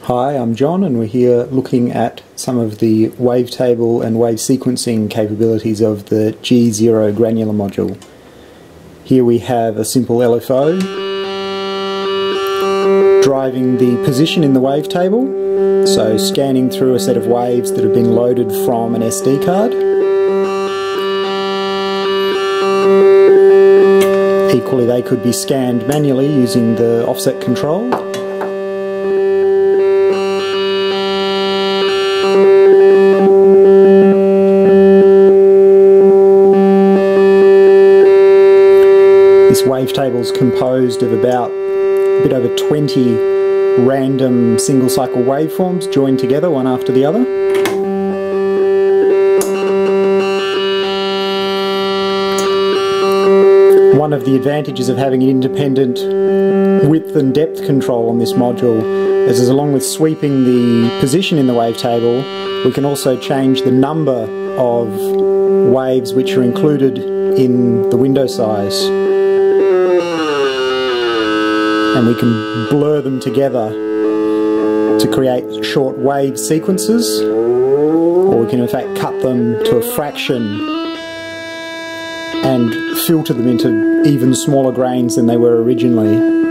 Hi, I'm John and we're here looking at some of the wavetable and wave sequencing capabilities of the G0 granular module. Here we have a simple LFO driving the position in the wavetable, so scanning through a set of waves that have been loaded from an SD card. Equally they could be scanned manually using the offset control Wavetable is composed of about a bit over 20 random single cycle waveforms joined together one after the other. One of the advantages of having an independent width and depth control on this module is as along with sweeping the position in the wavetable we can also change the number of waves which are included in the window size and we can blur them together to create short wave sequences or we can in fact cut them to a fraction and filter them into even smaller grains than they were originally.